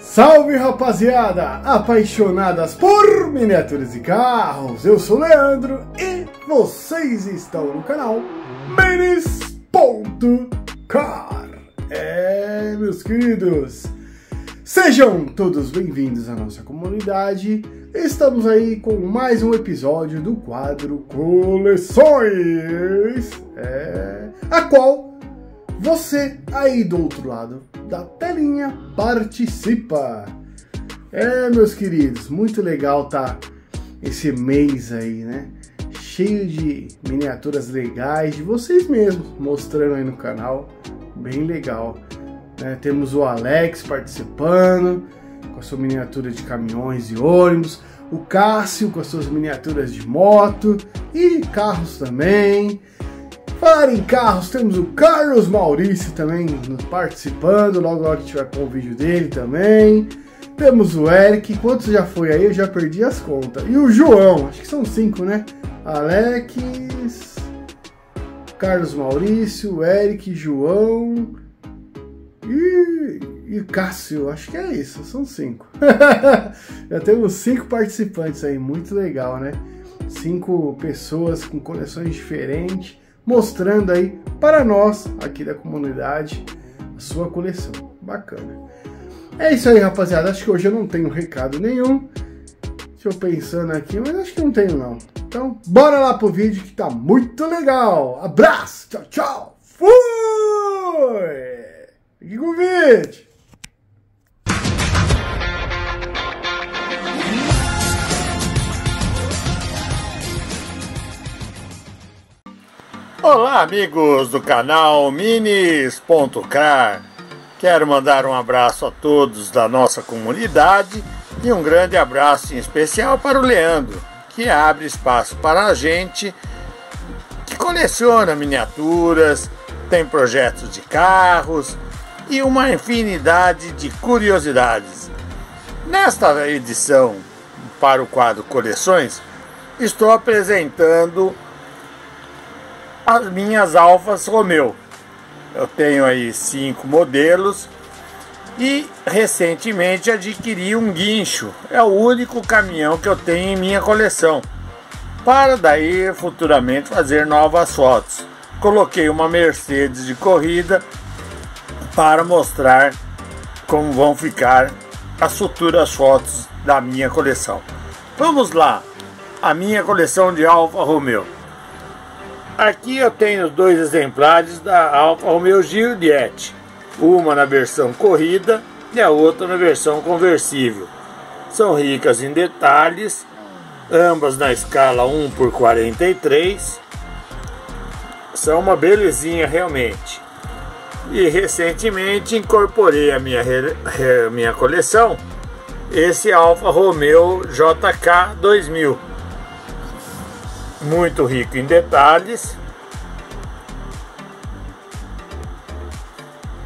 Salve rapaziada, apaixonadas por miniaturas e carros, eu sou Leandro e vocês estão no canal Minis.car. É, meus queridos, sejam todos bem-vindos à nossa comunidade. Estamos aí com mais um episódio do quadro Coleções, é, a qual você aí do outro lado da telinha participa. É, meus queridos, muito legal tá esse mês aí, né? Cheio de miniaturas legais de vocês mesmos, mostrando aí no canal. Bem legal. Né? Temos o Alex participando com a sua miniatura de caminhões e ônibus. O Cássio com as suas miniaturas de moto e carros também. Falar em carros, temos o Carlos Maurício também participando, logo logo a gente vai pôr o vídeo dele também. Temos o Eric, quantos já foi aí? Eu já perdi as contas. E o João, acho que são cinco, né? Alex, Carlos Maurício, Eric, João e, e Cássio, acho que é isso, são cinco. já temos cinco participantes aí, muito legal, né? Cinco pessoas com coleções diferentes mostrando aí para nós aqui da comunidade a sua coleção. Bacana. É isso aí, rapaziada. Acho que hoje eu não tenho recado nenhum. Deixa eu pensando aqui, mas acho que não tenho não. Então, bora lá pro vídeo que tá muito legal. Abraço, tchau, tchau. Fui! Aqui com o vídeo. Olá, amigos do canal Minis.car. Quero mandar um abraço a todos da nossa comunidade e um grande abraço em especial para o Leandro, que abre espaço para a gente que coleciona miniaturas, tem projetos de carros e uma infinidade de curiosidades. Nesta edição para o quadro Coleções, estou apresentando as minhas Alfas Romeo. Eu tenho aí cinco modelos e recentemente adquiri um guincho. É o único caminhão que eu tenho em minha coleção. Para daí futuramente fazer novas fotos. Coloquei uma Mercedes de corrida para mostrar como vão ficar as futuras fotos da minha coleção. Vamos lá, a minha coleção de Alfa Romeo. Aqui eu tenho dois exemplares da Alfa Romeo Giuliette, uma na versão corrida e a outra na versão conversível. São ricas em detalhes, ambas na escala 1 por 43. São uma belezinha realmente. E recentemente incorporei a minha, minha coleção esse Alfa Romeo JK 2000 muito rico em detalhes.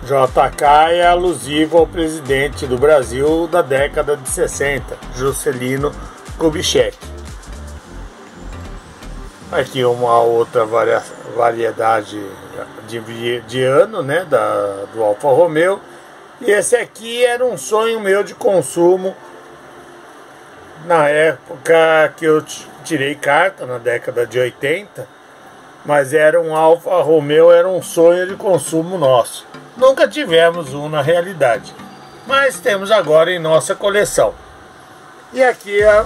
JK é alusivo ao presidente do Brasil da década de 60, Juscelino Kubitschek. Aqui uma outra variedade de, de ano né, da, do Alfa Romeo. E esse aqui era um sonho meu de consumo na época que eu tirei carta na década de 80, mas era um Alfa Romeo, era um sonho de consumo nosso. Nunca tivemos um na realidade, mas temos agora em nossa coleção. E aqui é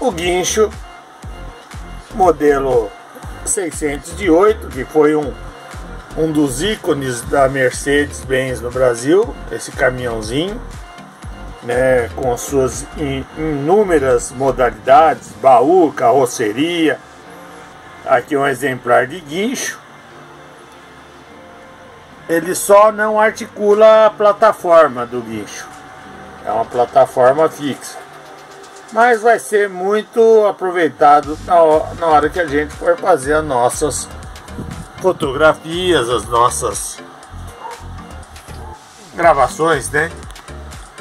o guincho modelo 608, que foi um, um dos ícones da Mercedes-Benz no Brasil, esse caminhãozinho né, com as suas inúmeras modalidades, baú, carroceria. Aqui um exemplar de guincho. Ele só não articula a plataforma do guincho. É uma plataforma fixa. Mas vai ser muito aproveitado na hora que a gente for fazer as nossas fotografias, as nossas gravações, né?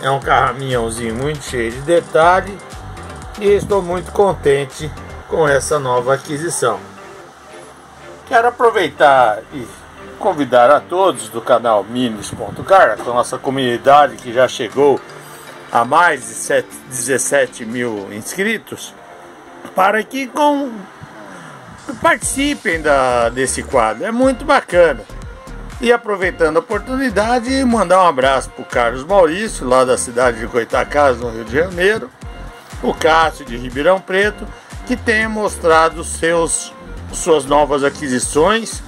É um caminhãozinho muito cheio de detalhe e estou muito contente com essa nova aquisição. Quero aproveitar e convidar a todos do canal Minis.car, a nossa comunidade que já chegou a mais de 7, 17 mil inscritos, para que com, participem da, desse quadro. É muito bacana. E aproveitando a oportunidade, mandar um abraço para o Carlos Maurício, lá da cidade de Coitacás, no Rio de Janeiro, o Cássio de Ribeirão Preto, que tem mostrado seus, suas novas aquisições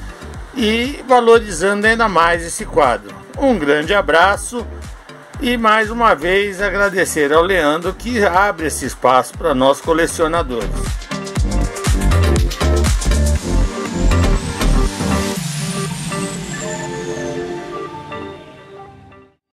e valorizando ainda mais esse quadro. Um grande abraço e mais uma vez agradecer ao Leandro que abre esse espaço para nós colecionadores.